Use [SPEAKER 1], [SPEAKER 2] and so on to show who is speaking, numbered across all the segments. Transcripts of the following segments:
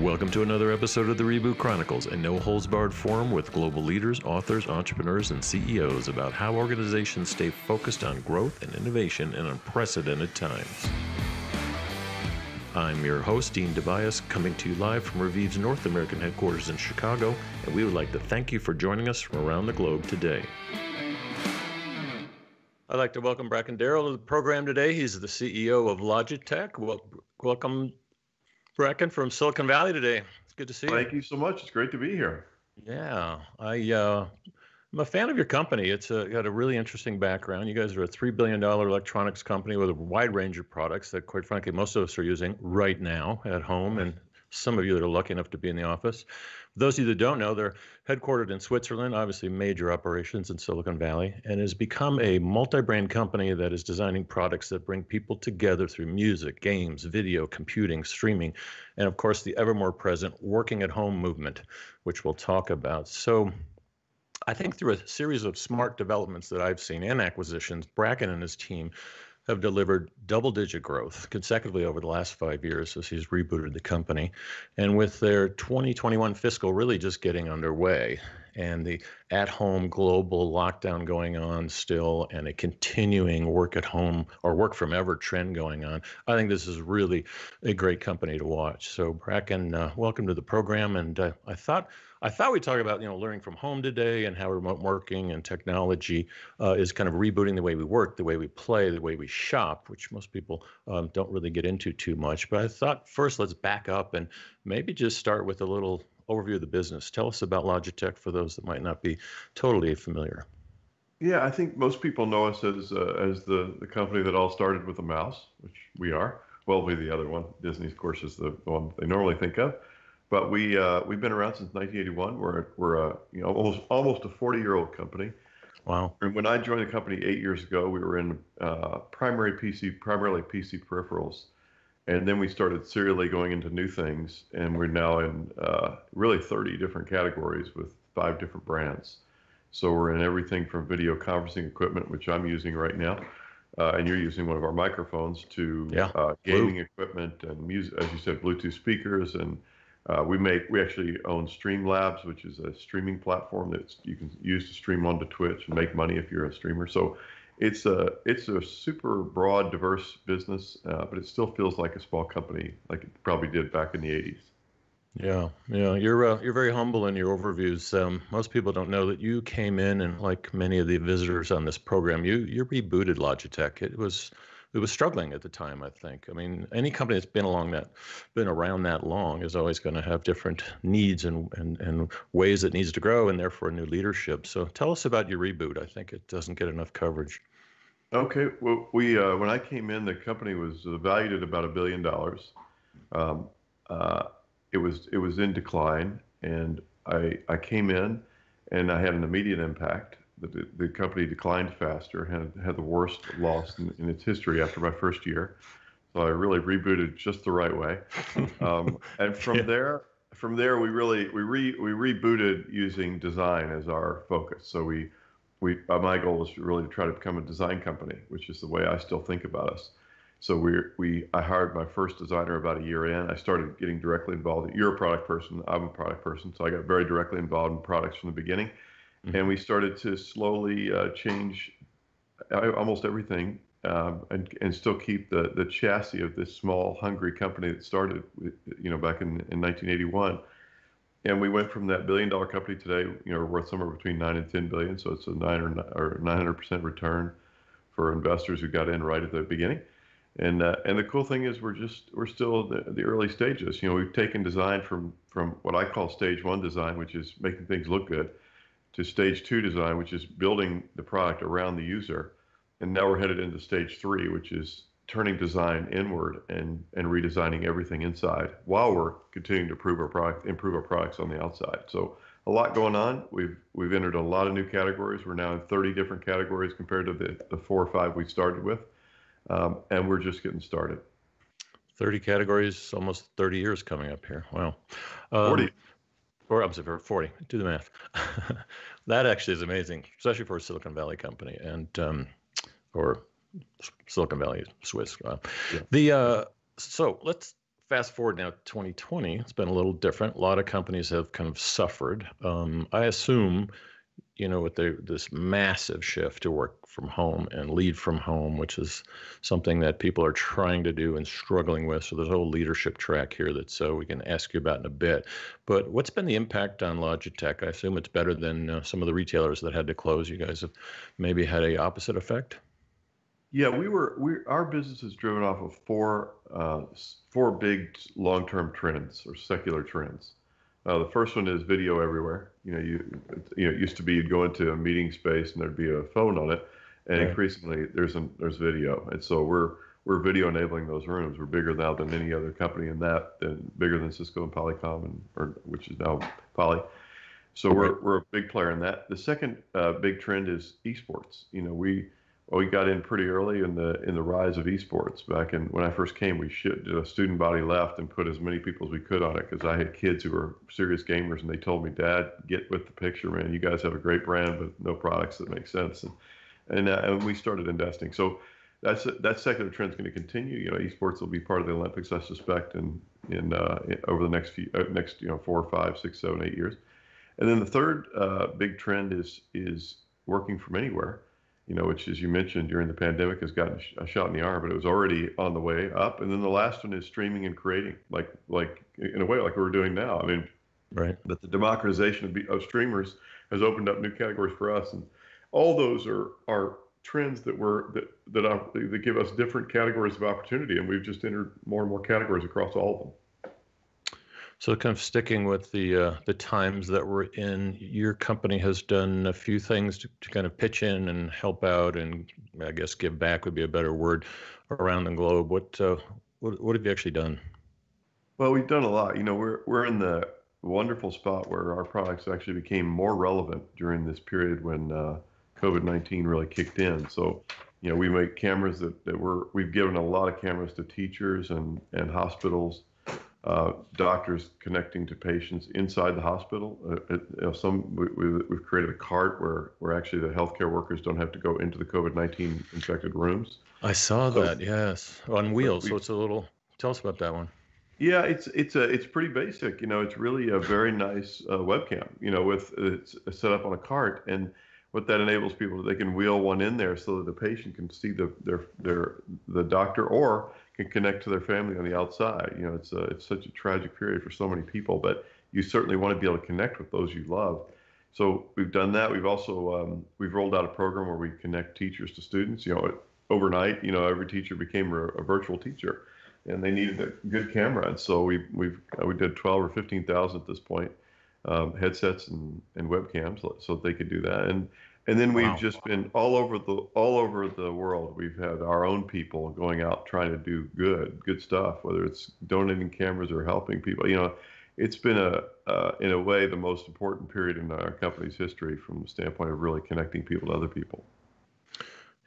[SPEAKER 1] Welcome to another episode of the Reboot Chronicles, a no holds barred forum with global leaders, authors, entrepreneurs, and CEOs about how organizations stay focused on growth and innovation in unprecedented times. I'm your host, Dean DeBiase, coming to you live from Revieve's North American headquarters in Chicago, and we would like to thank you for joining us from around the globe today. I'd like to welcome Bracken Darrell to the program today. He's the CEO of Logitech. Well, welcome Bracken from Silicon Valley today. It's good to see
[SPEAKER 2] you.
[SPEAKER 1] Thank
[SPEAKER 2] you so much. It's great to be here.
[SPEAKER 1] Yeah, I uh, I'm a fan of your company. It's a, got a really interesting background. You guys are a three billion dollar electronics company with a wide range of products that, quite frankly, most of us are using right now at home, and some of you that are lucky enough to be in the office. Those of you that don't know, they're headquartered in Switzerland, obviously major operations in Silicon Valley, and has become a multi-brand company that is designing products that bring people together through music, games, video, computing, streaming, and of course the ever more present working at home movement, which we'll talk about. So I think through a series of smart developments that I've seen and acquisitions, Bracken and his team have delivered double digit growth consecutively over the last five years as he's rebooted the company. And with their 2021 fiscal really just getting underway and the at home global lockdown going on still and a continuing work at home or work from ever trend going on, I think this is really a great company to watch. So, Bracken, uh, welcome to the program. And uh, I thought I thought we'd talk about you know learning from home today and how remote working and technology uh, is kind of rebooting the way we work, the way we play, the way we shop, which most people um, don't really get into too much. But I thought first let's back up and maybe just start with a little overview of the business. Tell us about Logitech for those that might not be totally familiar.
[SPEAKER 2] Yeah, I think most people know us as uh, as the the company that all started with a mouse, which we are. Well, we the other one. Disney, of course, is the one they normally think of. But we uh, we've been around since 1981. We're we're a you know almost almost a 40 year old company.
[SPEAKER 1] Wow.
[SPEAKER 2] And when I joined the company eight years ago, we were in uh, primary PC, primarily PC peripherals, and then we started serially going into new things, and we're now in uh, really 30 different categories with five different brands. So we're in everything from video conferencing equipment, which I'm using right now, uh, and you're using one of our microphones, to
[SPEAKER 1] yeah.
[SPEAKER 2] uh, gaming Blue. equipment and music, as you said, Bluetooth speakers and uh, we make we actually own Streamlabs, which is a streaming platform that you can use to stream onto Twitch and make money if you're a streamer. So it's a it's a super broad, diverse business, uh, but it still feels like a small company, like it probably did back in the '80s.
[SPEAKER 1] Yeah, yeah, you're uh, you're very humble in your overviews. Um, most people don't know that you came in and, like many of the visitors on this program, you you rebooted Logitech. It was it was struggling at the time. I think. I mean, any company that's been along that, been around that long, is always going to have different needs and and and ways it needs to grow, and therefore a new leadership. So tell us about your reboot. I think it doesn't get enough coverage.
[SPEAKER 2] Okay. Well, we uh, when I came in, the company was valued at about a billion dollars. Um, uh, it was it was in decline, and I I came in, and I had an immediate impact the, the company declined faster, had had the worst loss in, in, its history after my first year. So I really rebooted just the right way, um, and from yeah. there, from there we really we re we rebooted using design as our focus. So we we uh, my goal was really to try to become a design company, which is the way I still think about us. So we we I hired my first designer about a year in. I started getting directly involved. You're a product person. I'm a product person, so I got very directly involved in products from the beginning mm-hmm. and we started to slowly uh, change uh, almost everything um, and, and still keep the, the chassis of this small, hungry company that started, you know, back in, in 1981. And we went from that billion dollar company today, you know, worth somewhere between nine and 10 billion. So it's a nine or, or 900% return for investors who got in right at the beginning. And, uh, and the cool thing is we're just, we're still the, the early stages. You know, we've taken design from, from what I call stage one design, which is making things look good to stage two design, which is building the product around the user. And now we're headed into stage three, which is turning design inward and, and redesigning everything inside while we're continuing to improve our product, improve our products on the outside. So a lot going on. We've we've entered a lot of new categories. We're now in 30 different categories compared to the, the four or five we started with. Um, and we're just getting started.
[SPEAKER 1] 30 categories, almost 30 years coming up here. Wow.
[SPEAKER 2] Um, 40
[SPEAKER 1] or I'm sorry, 40. Do the math. that actually is amazing, especially for a Silicon Valley company and um, or Silicon Valley Swiss. Uh, yeah. The uh, so let's fast forward now 2020, it's been a little different. A lot of companies have kind of suffered. Um, I assume, you know, with the, this massive shift to work from home and lead from home, which is something that people are trying to do and struggling with. So there's a whole leadership track here that so we can ask you about in a bit. But what's been the impact on Logitech? I assume it's better than uh, some of the retailers that had to close. You guys have maybe had a opposite effect.
[SPEAKER 2] Yeah, we were we our business is driven off of four uh, four big long-term trends or secular trends. Uh, the first one is video everywhere. You know, you you know, it used to be you'd go into a meeting space and there'd be a phone on it, and right. increasingly there's an, there's video, and so we're we're video enabling those rooms. We're bigger now than any other company in that, and bigger than Cisco and Polycom, and or which is now Poly. So we're we're a big player in that. The second uh, big trend is esports. You know, we we got in pretty early in the in the rise of esports. Back in when I first came, we did a student body left and put as many people as we could on it because I had kids who were serious gamers and they told me, "Dad, get with the picture, man. You guys have a great brand, but no products that make sense." And and, uh, and we started investing. So that's that secular trend is going to continue. You know, esports will be part of the Olympics, I suspect, in in, uh, over the next few uh, next you know four, five, six, seven, eight years. And then the third uh, big trend is is working from anywhere you know, which as you mentioned during the pandemic has gotten a shot in the arm, but it was already on the way up. And then the last one is streaming and creating, like like in a way like we're doing now. I mean,
[SPEAKER 1] right.
[SPEAKER 2] But the democratization of, of streamers has opened up new categories for us, and all those are are trends that were that that, are, that give us different categories of opportunity, and we've just entered more and more categories across all of them.
[SPEAKER 1] So, kind of sticking with the uh, the times that we're in, your company has done a few things to, to kind of pitch in and help out, and I guess give back would be a better word around the globe. What uh, what what have you actually done?
[SPEAKER 2] Well, we've done a lot. You know, we're we're in the wonderful spot where our products actually became more relevant during this period when uh, COVID nineteen really kicked in. So, you know, we make cameras that that we're we've given a lot of cameras to teachers and and hospitals uh, doctors connecting to patients inside the hospital. Uh, it, know, some we, have created a cart where where actually the healthcare workers don't have to go into the COVID nineteen infected rooms.
[SPEAKER 1] I saw so, that. Yes, on wheels. We, so it's a little. Tell us about that one.
[SPEAKER 2] Yeah, it's it's a it's pretty basic. You know, it's really a very nice uh, webcam. You know, with it's set up on a cart and what that enables people they can wheel one in there so that the patient can see the their their the doctor or can connect to their family on the outside. You know, it's a, it's such a tragic period for so many people, but you certainly want to be able to connect with those you love. So we've done that. We've also um, we've rolled out a program where we connect teachers to students. You know, overnight, you know, every teacher became a, a virtual teacher, and they needed a good camera. And so we we've uh, we did 12 or 15,000 at this point um, headsets and, and webcams so, so they could do that. And and then we've wow. just been all over the all over the world. We've had our own people going out trying to do good good stuff, whether it's donating cameras or helping people. You know, it's been a uh, in a way the most important period in our company's history from the standpoint of really connecting people to other people.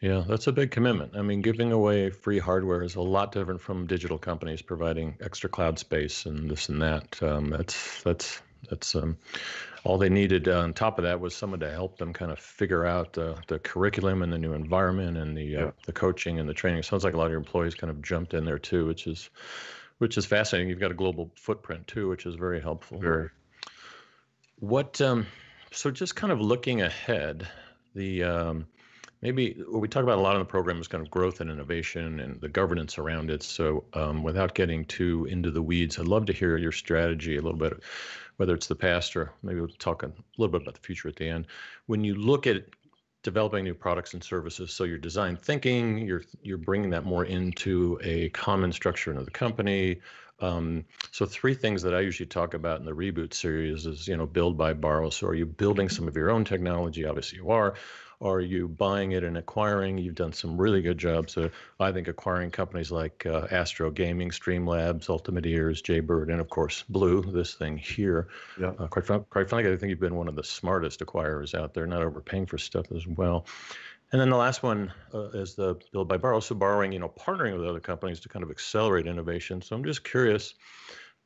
[SPEAKER 1] Yeah, that's a big commitment. I mean, giving away free hardware is a lot different from digital companies providing extra cloud space and this and that. Um, that's that's that's um, all they needed on top of that was someone to help them kind of figure out the, the curriculum and the new environment and the uh, the coaching and the training. It sounds like a lot of your employees kind of jumped in there too, which is which is fascinating. You've got a global footprint too, which is very helpful.
[SPEAKER 2] Very.
[SPEAKER 1] What um, so just kind of looking ahead, the um, maybe what we talk about a lot in the program is kind of growth and innovation and the governance around it. So um, without getting too into the weeds, I'd love to hear your strategy a little bit whether it's the past or maybe we'll talk a little bit about the future at the end. When you look at developing new products and services, so your design thinking, you're you're bringing that more into a common structure into the company. Um, so three things that I usually talk about in the reboot series is you know build, buy, borrow. So are you building some of your own technology? Obviously you are. Are you buying it and acquiring? You've done some really good jobs. Uh, I think acquiring companies like uh, Astro Gaming, Streamlabs, Ultimate Ears, Jaybird, and of course Blue, this thing here. Yeah. Uh, quite, quite frankly, I think you've been one of the smartest acquirers out there, not overpaying for stuff as well. And then the last one uh, is the build by borrow. So borrowing, you know, partnering with other companies to kind of accelerate innovation. So I'm just curious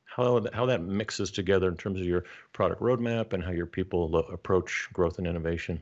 [SPEAKER 1] how how that mixes together in terms of your product roadmap and how your people approach growth and innovation.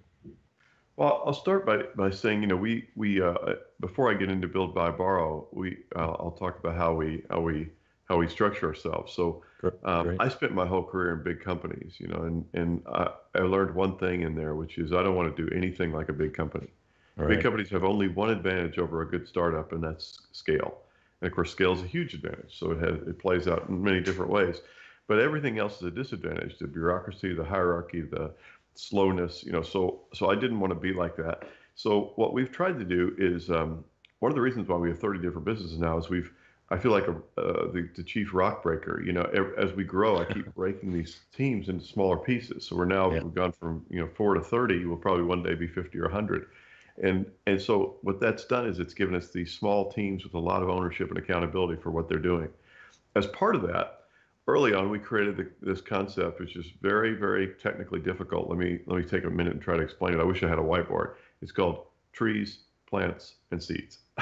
[SPEAKER 2] Well, I'll start by, by saying, you know, we we uh, before I get into build, buy, borrow, we uh, I'll talk about how we how we how we structure ourselves. So um, I spent my whole career in big companies, you know, and and I, I learned one thing in there, which is I don't want to do anything like a big company. Right. Big companies have only one advantage over a good startup, and that's scale. And of course, scale is a huge advantage. So it has it plays out in many different ways. But everything else is a disadvantage: the bureaucracy, the hierarchy, the slowness. You know, so so I didn't want to be like that. So what we've tried to do is um, one of the reasons why we have 30 different businesses now is we've I feel like a, uh, the, the chief rock breaker. You know, as we grow, I keep breaking these teams into smaller pieces. So we're now yeah. we've gone from you know four to 30. We'll probably one day be 50 or 100. And and so what that's done is it's given us these small teams with a lot of ownership and accountability for what they're doing. As part of that, early on we created the, this concept, which is very very technically difficult. Let me let me take a minute and try to explain it. I wish I had a whiteboard. It's called trees, plants, and seeds.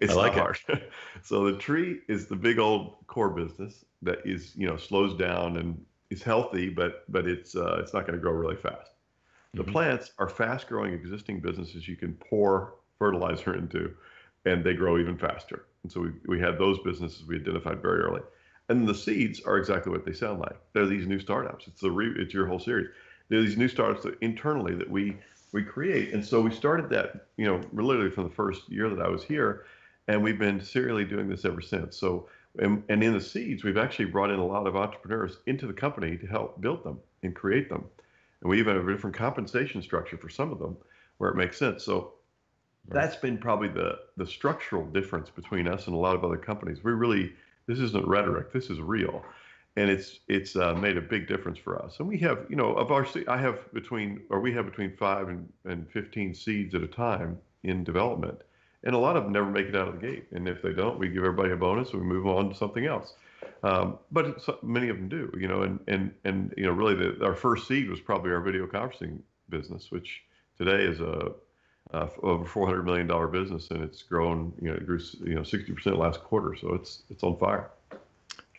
[SPEAKER 2] it's I like not it. hard. so the tree is the big old core business that is you know slows down and is healthy, but but it's uh, it's not going to grow really fast. The mm-hmm. plants are fast growing existing businesses you can pour fertilizer into, and they grow even faster. And so we, we had those businesses we identified very early. And the seeds are exactly what they sound like. They're these new startups. It's the re, it's your whole series. They're these new startups that internally that we we create. And so we started that, you know, literally from the first year that I was here, and we've been serially doing this ever since. So and, and in the seeds, we've actually brought in a lot of entrepreneurs into the company to help build them and create them. And we even have a different compensation structure for some of them where it makes sense. So that's been probably the the structural difference between us and a lot of other companies. We really this isn't rhetoric. This is real, and it's it's uh, made a big difference for us. And we have you know of our I have between or we have between five and, and fifteen seeds at a time in development, and a lot of them never make it out of the gate. And if they don't, we give everybody a bonus and we move on to something else. Um, but many of them do, you know, and and and you know, really, the, our first seed was probably our video conferencing business, which today is a uh, over 400 million dollar business, and it's grown. You know, it grew you know 60 percent last quarter, so it's it's on fire.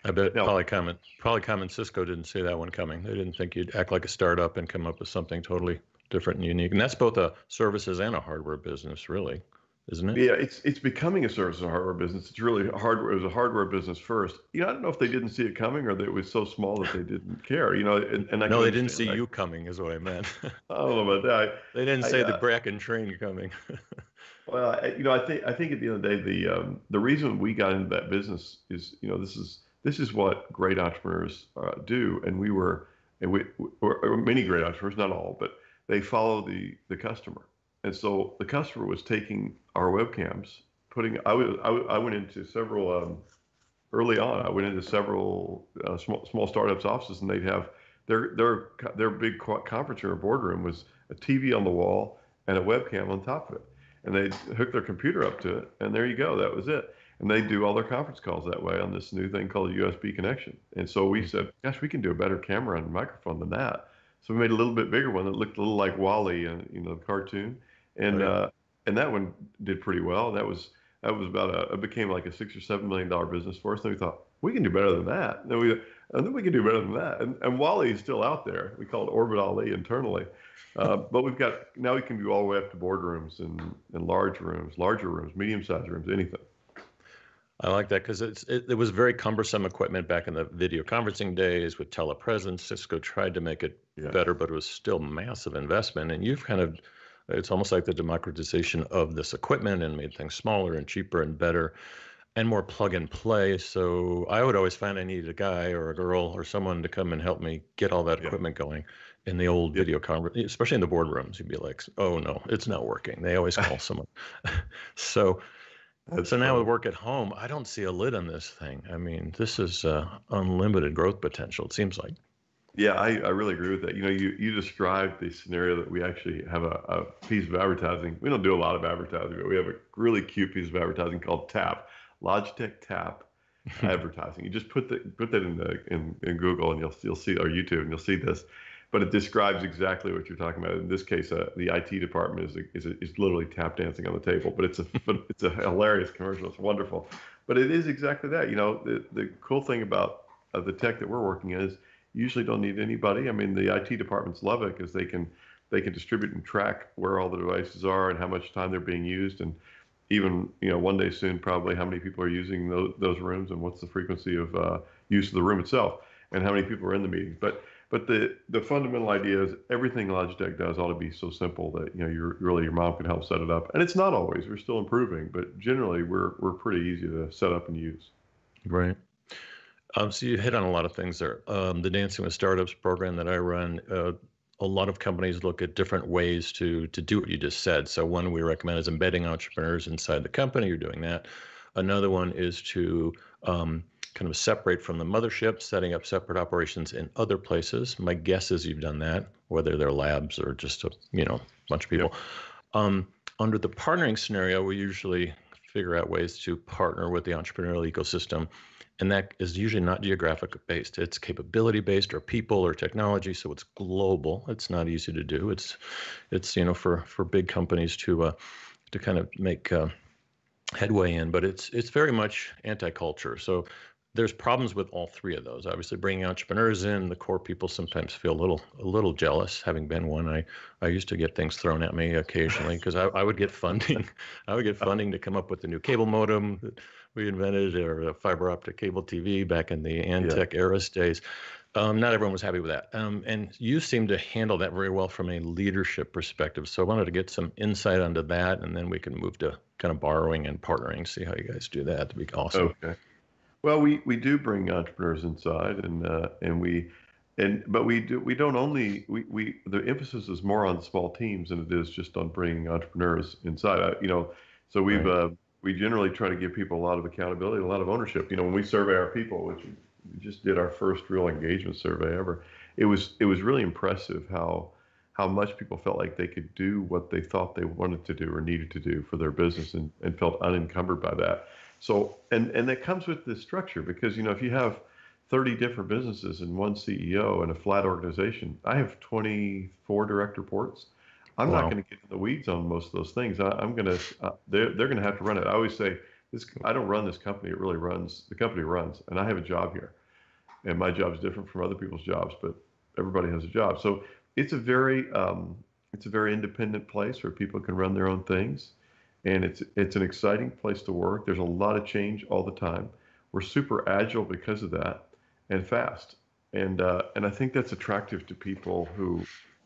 [SPEAKER 1] I bet now, Polycom, Polycom and Cisco didn't see that one coming. They didn't think you'd act like a startup and come up with something totally different and unique. And that's both a services and a hardware business, really isn't it?
[SPEAKER 2] Yeah, it's it's becoming a service and hardware business. It's really hardware. It was a hardware business first. You know, I don't know if they didn't see it coming or that it was so small that they didn't care. You know, and, and I
[SPEAKER 1] no, they didn't see you coming, is what I meant.
[SPEAKER 2] I don't know about that.
[SPEAKER 1] they didn't say I, the uh, Bracken train coming.
[SPEAKER 2] well, I, you know, I think I think at the end of the day, the um, the reason we got into that business is, you know, this is this is what great entrepreneurs uh, do, and we were, and we, or many great entrepreneurs, not all, but they follow the the customer and so the customer was taking our webcams, putting. I was I, I went into several um, early on. I went into several uh, small small startups offices, and they'd have their their their big conference room or boardroom was a TV on the wall and a webcam on top of it, and they'd hook their computer up to it, and there you go. That was it. And they do all their conference calls that way on this new thing called a USB connection. And so we said, gosh, we can do a better camera and microphone than that. So we made a little bit bigger one that looked a little like WALL-E, and you know, the cartoon and oh, yeah. uh, and that one did pretty well. That was that was about a it became like a six or seven million dollar business for us. And we thought we can do better than that. And then we and then we can do better than that. And and WALL-E is still out there. We call it Orbit Ali internally. Uh, but we've got now we can do all the way up to boardrooms and, and large rooms, larger rooms, medium sized rooms, anything.
[SPEAKER 1] I like that because it, it was very cumbersome equipment back in the video conferencing days with telepresence. Cisco tried to make it yeah. better, but it was still massive investment. And you've kind of it's almost like the democratization of this equipment and made things smaller and cheaper and better and more plug and play. So I would always find I needed a guy or a girl or someone to come and help me get all that yeah. equipment going. In the old yeah. video conference, especially in the boardrooms, you'd be like, "Oh no, it's not working." They always call someone. so, That's so now with work at home. I don't see a lid on this thing. I mean, this is uh, unlimited growth potential. It seems like.
[SPEAKER 2] Yeah, I, I really agree with that. You know, you, you described the scenario that we actually have a, a piece of advertising. We don't do a lot of advertising, but we have a really cute piece of advertising called TAP, Logitech TAP advertising. You just put that put that in the in, in Google and you'll you'll see or YouTube and you'll see this. But it describes exactly what you're talking about. In this case, uh, the IT department is is, is literally tap dancing on the table. But it's a but it's a hilarious commercial. It's wonderful. But it is exactly that. You know, the the cool thing about uh, the tech that we're working in is usually don't need anybody. I mean, the IT departments love it because they can they can distribute and track where all the devices are and how much time they're being used. And even you know one day soon probably how many people are using those, those rooms and what's the frequency of uh, use of the room itself and how many people are in the meetings. But but the the fundamental idea is everything Logitech does ought to be so simple that you know you're really your mom can help set it up. And it's not always. We're still improving, but generally we're we're pretty easy to set up and use.
[SPEAKER 1] Right. Um, so you hit on a lot of things there. Um, the Dancing with Startups program that I run, uh, a lot of companies look at different ways to to do what you just said. So one we recommend is embedding entrepreneurs inside the company. You're doing that. Another one is to um, kind of separate from the mothership, setting up separate operations in other places. My guess is you've done that, whether they're labs or just a you know bunch of people. Um, under the partnering scenario, we usually figure out ways to partner with the entrepreneurial ecosystem. And that is usually not geographic based. It's capability based or people or technology. So it's global. It's not easy to do. It's it's you know for for big companies to uh to kind of make uh, headway in but it's it's very much anti-culture. So there's problems with all three of those obviously bringing entrepreneurs in the core people sometimes feel a little a little jealous having been one i i used to get things thrown at me occasionally because I, I would get funding i would get funding to come up with the new cable modem that we invented or a fiber optic cable TV back in the Antec yeah. Arris days. Um, not everyone was happy with that. Um, and you seem to handle that very well from a leadership perspective. So I wanted to get some insight onto that, and then we can move to kind of borrowing and partnering, see how you guys do that. That'd be awesome.
[SPEAKER 2] Okay. Well, we, we do bring entrepreneurs inside, and uh, and we and but we do we don't only we, we the emphasis is more on small teams than it is just on bringing entrepreneurs inside. Uh, you know, so we've right. uh, we generally try to give people a lot of accountability, a lot of ownership. You know, when we survey our people, which we just did our first real engagement survey ever, it was it was really impressive how how much people felt like they could do what they thought they wanted to do or needed to do for their business and, and felt unencumbered by that. So and and that comes with the structure because you know if you have 30 different businesses and one CEO and a flat organization, I have 24 direct reports I'm wow. not going to get in the weeds on most of those things. I, am going to, uh, they're, they're going to have to run it. I always say, this, I don't run this company. It really runs, the company runs, and I have a job here. And my job is different from other people's jobs, but everybody has a job. So it's a very, um, it's a very independent place where people can run their own things. And it's, it's an exciting place to work. There's a lot of change all the time. We're super agile because of that and fast. And, uh, and I think that's attractive to people who,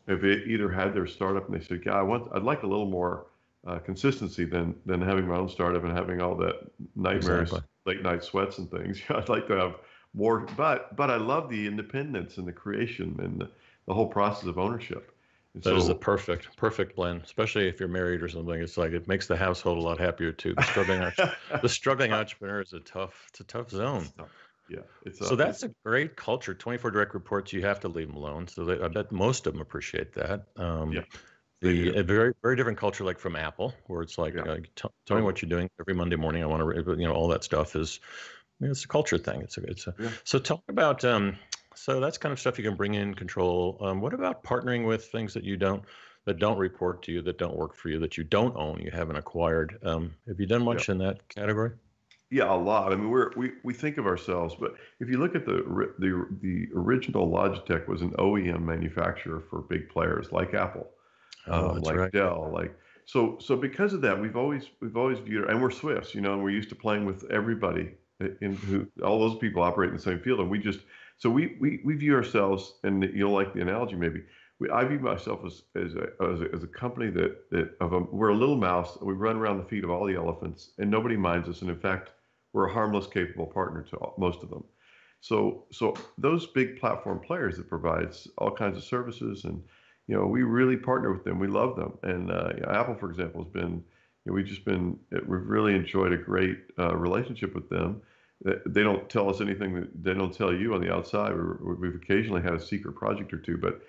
[SPEAKER 2] have either had their startup and they said, "Yeah, I want, I'd like a little more uh, consistency than than having my own startup and having all that nightmares, exactly. late night sweats and things. I'd like to have more, but but I love the independence and the creation and the, the whole process of ownership.
[SPEAKER 1] And that so, is the perfect perfect blend, especially if you're married or something. It's like it makes the household a lot happier too. The struggling the struggling entrepreneur is a tough it's a tough zone.
[SPEAKER 2] Yeah.
[SPEAKER 1] It's so that's a great culture. 24 direct reports, you have to leave them alone. So they, I bet most of them appreciate that. Um, yeah. The a very very different culture, like from Apple, where it's like, yeah. uh, t- tell me what you're doing every Monday morning. I want to, you know, all that stuff is, you know, it's a culture thing. It's a, it's a. Yeah. So talk about, um, so that's kind of stuff you can bring in control. Um, what about partnering with things that you don't, that don't report to you, that don't work for you, that you don't own, you haven't acquired? Um, have you done much yeah. in that category?
[SPEAKER 2] Yeah, a lot. I mean, we're, we we think of ourselves, but if you look at the the the original Logitech was an OEM manufacturer for big players like Apple,
[SPEAKER 1] oh, um,
[SPEAKER 2] like
[SPEAKER 1] right.
[SPEAKER 2] Dell, like so so because of that, we've always we've always viewed and we're Swiss, you know, and we're used to playing with everybody in who all those people operate in the same field, and we just so we we we view ourselves, and you'll like the analogy maybe. We, I view myself as as a, as a, as a company that that of a, we're a little mouse. We run around the feet of all the elephants, and nobody minds us. And in fact, we're a harmless, capable partner to all, most of them. So, so those big platform players that provides all kinds of services, and you know, we really partner with them. We love them, and uh, you know, Apple, for example, has been, you know, we've just been, we've really enjoyed a great uh, relationship with them. They don't tell us anything that they don't tell you on the outside. we have occasionally had a secret project or two, but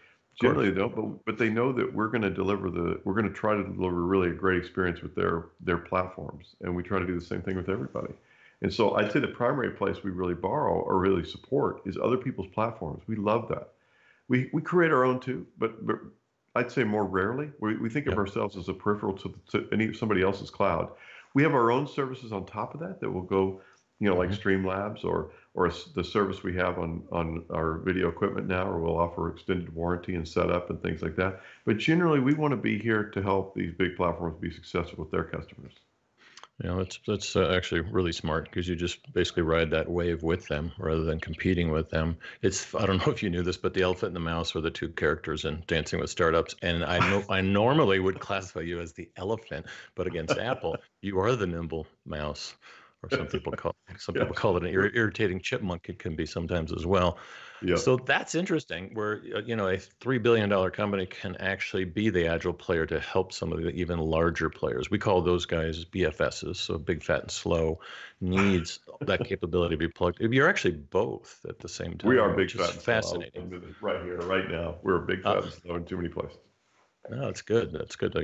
[SPEAKER 2] generally they don't. But but they know that we're going to deliver the, we're going to try to deliver really a great experience with their their platforms, and we try to do the same thing with everybody. And so I'd say the primary place we really borrow or really support is other people's platforms. We love that. We, we create our own too, but, but I'd say more rarely. We, we think yep. of ourselves as a peripheral to, to any somebody else's cloud. We have our own services on top of that that will go, you know, like mm-hmm. Streamlabs or or the service we have on on our video equipment now, or we'll offer extended warranty and setup and things like that. But generally, we want to be here to help these big platforms be successful with their customers.
[SPEAKER 1] Yeah, that's that's uh, actually really smart because you just basically ride that wave with them rather than competing with them. It's I don't know if you knew this, but the elephant and the mouse are the two characters in Dancing with Startups, and I know I normally would classify you as the elephant, but against Apple, you are the nimble mouse or some people call some yeah. people call it an ir- irritating chipmunk. It can be sometimes as well. Yeah. So that's interesting. Where uh, you know a three billion dollar company can actually be the agile player to help some of the even larger players. We call those guys BFSs. So big, fat, and slow needs that capability to be plugged. You're actually both at the same time.
[SPEAKER 2] We are big, fat, and fascinating. Slow. Right here, right now, we're big, fat, uh, and slow in too many places.
[SPEAKER 1] No, that's good. That's good.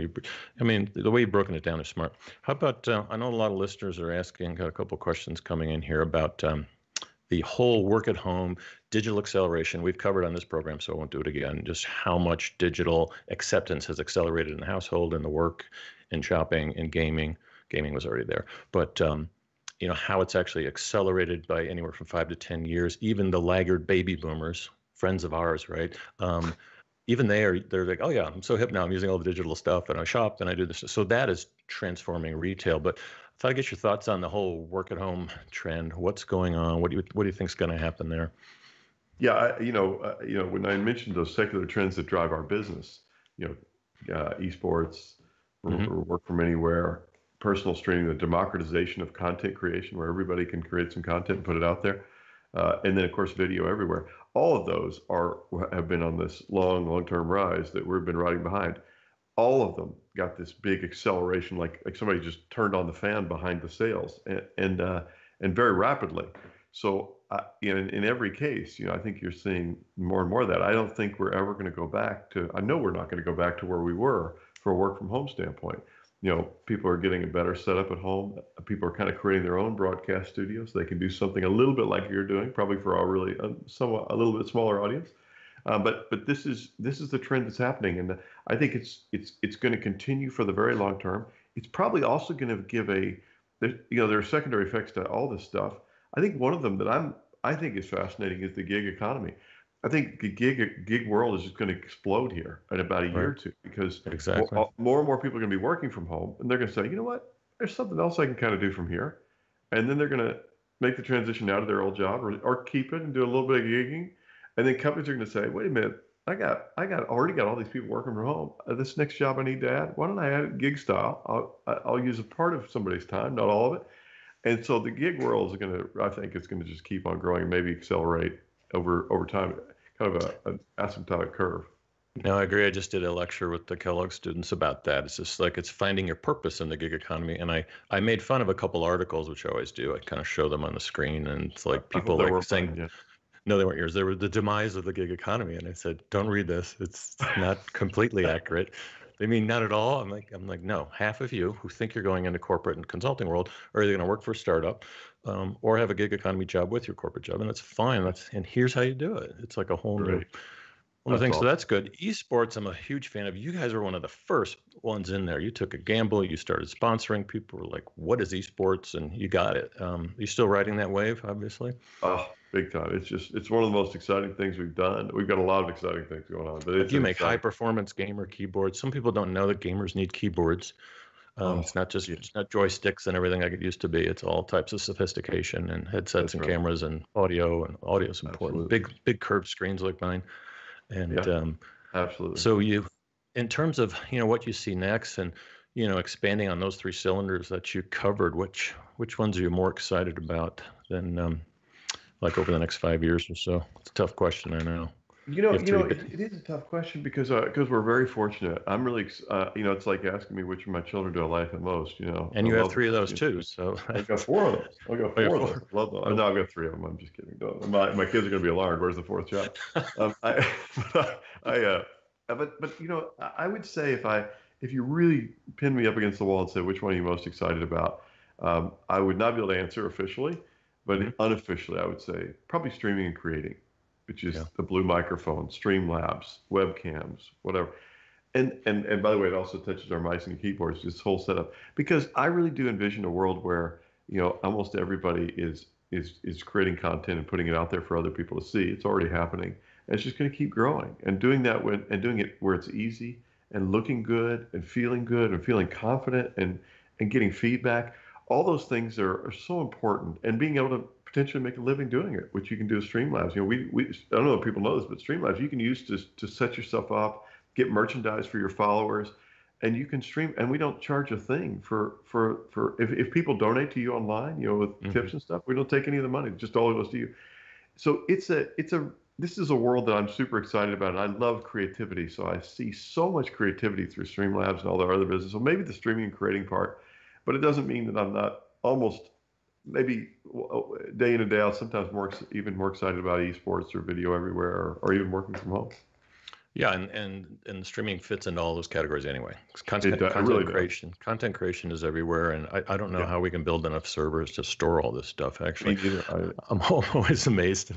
[SPEAKER 1] I mean, the way you've broken it down is smart. How about? Uh, I know a lot of listeners are asking. Got a couple questions coming in here about um, the whole work at home digital acceleration. We've covered on this program, so I won't do it again. Just how much digital acceptance has accelerated in the household, in the work, in shopping, in gaming. Gaming was already there, but um, you know how it's actually accelerated by anywhere from five to ten years. Even the laggard baby boomers, friends of ours, right? Um, even they are they're like, oh yeah, I'm so hip now. I'm using all the digital stuff, and I shop, and I do this. So that is transforming retail. But I thought I'd get your thoughts on the whole work at home trend. What's going on? What do you what do you think is going to happen there?
[SPEAKER 2] Yeah, I, you know, uh, you know, when I mentioned those secular trends that drive our business, you know, uh, esports, mm-hmm. work from anywhere, personal streaming, the democratization of content creation, where everybody can create some content and put it out there, uh, and then of course video everywhere all of those are have been on this long, long-term rise that we've been riding behind. All of them got this big acceleration, like like somebody just turned on the fan behind the sails, and and, uh, and very rapidly. So, uh, in, in every case, you know, I think you're seeing more and more of that. I don't think we're ever going to go back to. I know we're not going to go back to where we were for a work from home standpoint you know, people are getting a better setup at home. People are kind of creating their own broadcast studios. They can do something a little bit like you're doing, probably for a really somewhat a little bit smaller audience. Uh, but but this is this is the trend that's happening, and I think it's it's it's going to continue for the very long term. It's probably also going to give a, you know, there are secondary effects to all this stuff. I think one of them that I'm I think is fascinating is the gig economy. I think the gig gig world is just going to explode here in about a year right. or two because
[SPEAKER 1] exactly.
[SPEAKER 2] more, more, and more people are going to be working from home, and they're going to say, you know what, there's something else I can kind of do from here, and then they're going to make the transition out of their old job or, or keep it and do a little bit of gigging, and then companies are going to say, wait a minute, I got I got already got all these people working from home. Uh, this next job I need to add, why don't I add it gig style? I'll I'll use a part of somebody's time, not all of it. And so the gig world is going to, I think, it's going to just keep on growing, and maybe accelerate over over time kind of a, an asymptotic curve.
[SPEAKER 1] No, I agree. I just did a lecture with the Kellogg students about that. It's just like it's finding your purpose in the gig economy. And I, I made fun of a couple articles, which I always do. I kind of show them on the screen, and it's like people like saying, fun, yeah. "No, they weren't yours. They were the demise of the gig economy." And I said, "Don't read this. It's not completely accurate." They mean not at all. I'm like, I'm like, no. Half of you who think you're going into corporate and consulting world are either going to work for a startup um, or have a gig economy job with your corporate job, and that's fine. That's and here's how you do it. It's like a whole new one of the things. So that's good. Esports, I'm a huge fan of. You guys were one of the first ones in there. You took a gamble. You started sponsoring. People were like, "What is esports?" And you got it. Um, you still riding that wave, obviously.
[SPEAKER 2] Oh, big time. It's just it's one of the most exciting things we've done. We've got a lot of exciting things going on.
[SPEAKER 1] But if you make high performance gamer keyboards. Some people don't know that gamers need keyboards. Um, oh, it's not just it's not joysticks and everything like it used to be. It's all types of sophistication and headsets That's and right. cameras and audio and audio is important. Absolutely. Big big curved screens like mine, and
[SPEAKER 2] yeah, um, absolutely.
[SPEAKER 1] So you, in terms of you know what you see next and you know expanding on those three cylinders that you covered, which which ones are you more excited about than um, like over the next five years or so? It's a tough question, I know.
[SPEAKER 2] You know, you, know, it, it is a tough question because because uh, we're very fortunate. I'm really, uh, you know, it's like asking me which of my children do I like the most. You know,
[SPEAKER 1] and you have three of those too. So
[SPEAKER 2] I've got four of those. I've got four, of those. Love them. Oh, no, I've got three of them. I'm just kidding. My my kids are going to be alarmed. Where's the fourth child? um, I, I, uh, but but you know, I would say if I if you really pin me up against the wall and say which one are you most excited about, um, I would not be able to answer officially, but mm-hmm. unofficially, I would say probably streaming and creating which is yeah. the blue microphone, Streamlabs, webcams, whatever. And, and and by the way, it also touches our mice and keyboards, this whole setup. Because I really do envision a world where you know almost everybody is is is creating content and putting it out there for other people to see. It's already happening. And it's just going to keep growing. And doing that when and doing it where it's easy and looking good and feeling good and feeling confident and and getting feedback. All those things are, are so important. And being able to potentially make a living doing it, which you can do with Streamlabs. You know, we, we I don't know if people know this, but Streamlabs you can use to, to set yourself up, get merchandise for your followers, and you can stream. And we don't charge a thing for for for if, if people donate to you online, you know, with mm-hmm. tips and stuff, we don't take any of the money. Just all goes to you. So it's a it's a this is a world that I'm super excited about. And I love creativity. So I see so much creativity through Streamlabs and all their other business. So maybe the streaming and creating part, but it doesn't mean that I'm not almost maybe day in and day out, sometimes more even more excited about esports or video everywhere, or, or even working from home.
[SPEAKER 1] Yeah, and and and streaming fits into all those categories anyway. Content, content really creation, does. content creation is everywhere, and I, I don't know yeah. how we can build enough servers to store all this stuff. Actually, I, am always amazed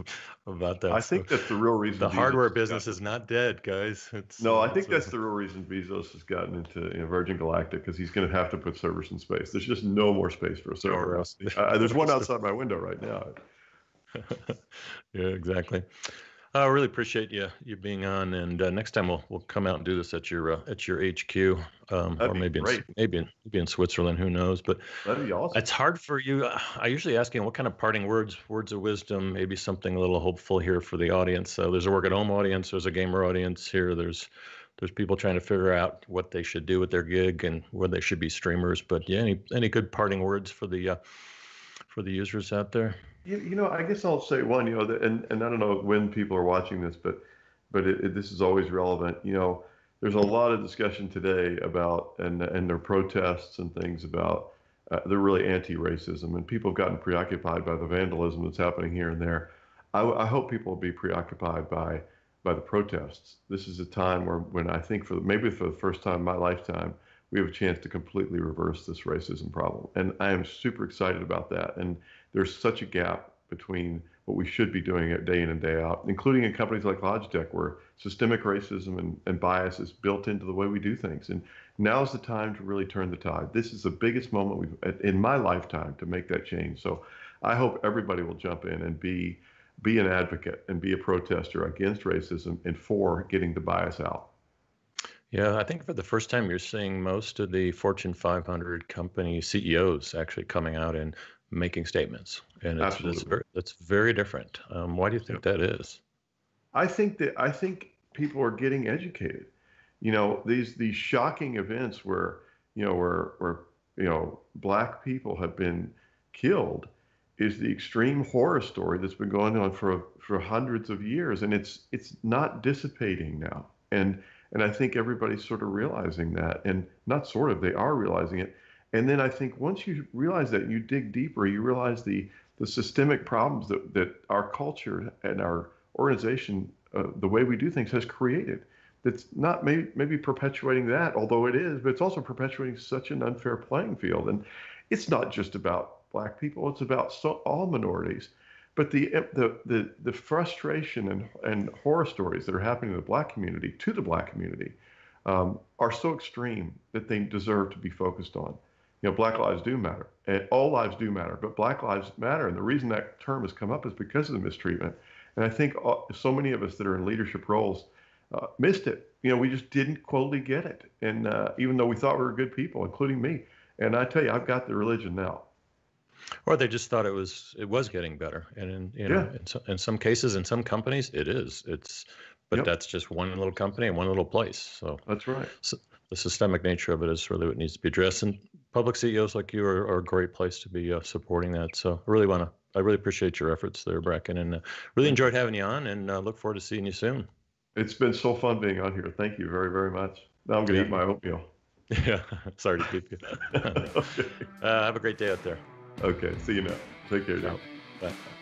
[SPEAKER 1] about that.
[SPEAKER 2] I think that's the real reason.
[SPEAKER 1] The Bezos hardware business is not dead, guys.
[SPEAKER 2] It's, no, I think that's the real reason Bezos has gotten into you know, Virgin Galactic because he's going to have to put servers in space. There's just no more space for a server. uh, there's one outside my window right now.
[SPEAKER 1] yeah, exactly. I really appreciate you you being on, and uh, next time we'll we'll come out and do this at your uh, at your HQ, um, or maybe in, maybe in, maybe in Switzerland. Who knows? But
[SPEAKER 2] that'd be awesome.
[SPEAKER 1] It's hard for you. Uh, I usually ask you what kind of parting words, words of wisdom, maybe something a little hopeful here for the audience. So there's a work at home audience, there's a gamer audience here. There's there's people trying to figure out what they should do with their gig and where they should be streamers. But yeah, any any good parting words for the uh, for the users out there?
[SPEAKER 2] You, you know, I guess I'll say one. You know, and and I don't know when people are watching this, but but it, it, this is always relevant. You know, there's a lot of discussion today about and and their protests and things about uh, they're really anti-racism, and people have gotten preoccupied by the vandalism that's happening here and there. I, I hope people will be preoccupied by by the protests. This is a time where when I think for maybe for the first time in my lifetime, we have a chance to completely reverse this racism problem, and I am super excited about that. And there's such a gap between what we should be doing day in and day out, including in companies like Logitech, where systemic racism and, and bias is built into the way we do things. And now's the time to really turn the tide. This is the biggest moment we've in my lifetime to make that change. So I hope everybody will jump in and be be an advocate and be a protester against racism and for getting the bias out.
[SPEAKER 1] Yeah, I think for the first time, you're seeing most of the Fortune 500 company CEOs actually coming out and making statements, and it's, it's very, it's very different. Um, why do you think yep. that is?
[SPEAKER 2] I think that I think people are getting educated. You know, these these shocking events where you know where where you know black people have been killed is the extreme horror story that's been going on for for hundreds of years, and it's it's not dissipating now. And and I think everybody's sort of realizing that, and not sort of, they are realizing it. And then I think once you realize that, you dig deeper, you realize the the systemic problems that, that our culture and our organization, uh, the way we do things, has created. That's not maybe, maybe perpetuating that, although it is, but it's also perpetuating such an unfair playing field. And it's not just about black people; it's about so, all minorities. But the the the, the frustration and, and horror stories that are happening in the black community to the black community um, are so extreme that they deserve to be focused on you know, Black lives do matter, and all lives do matter, but Black lives matter. And the reason that term has come up is because of the mistreatment. And I think so many of us that are in leadership roles uh, missed it. You know, we just didn't quotely get it. And uh, even though we thought we were good people, including me, and I tell you, I've got the religion now.
[SPEAKER 1] Or they just thought it was it was getting better, and in you know, yeah. in, so, in some cases, in some companies, it is. It's, but yep. that's just one little company and one little place. So
[SPEAKER 2] that's right.
[SPEAKER 1] So the systemic nature of it is really what needs to be addressed. And public CEOs like you are, are a great place to be uh, supporting that. So I really want to, I really appreciate your efforts there, Bracken, and uh, really enjoyed having you on and uh, look forward to seeing you soon.
[SPEAKER 2] It's been so fun being on here. Thank you very, very much. Now I'm going to yeah. eat my oatmeal.
[SPEAKER 1] Yeah, sorry to keep you. okay. Uh, have a great day out there.
[SPEAKER 2] Okay, see you now. Take care, Joe.
[SPEAKER 1] Bye.